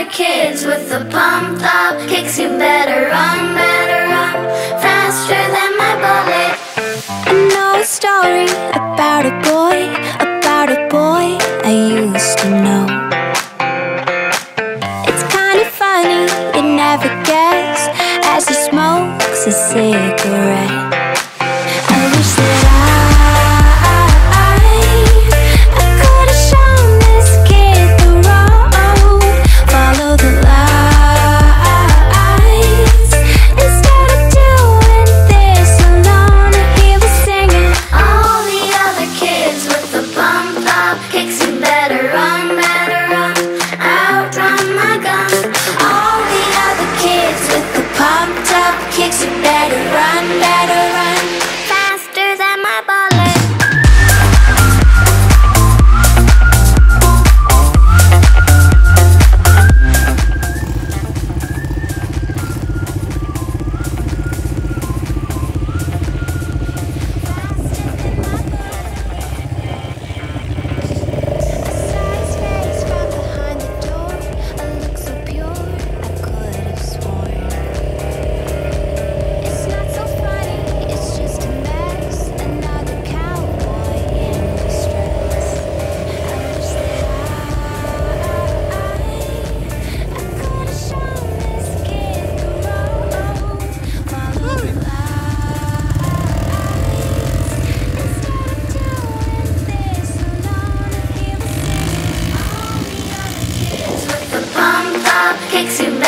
other kids with the pumped up kicks, you better run, better run faster than my bullet. I know a story about a boy, about a boy I used to know. It's kind of funny, you never guess, as he smokes a cigarette. Kicks, you better run, better run, outrun my gun. All the other kids with the kicks, you better run, better run, Kicks, you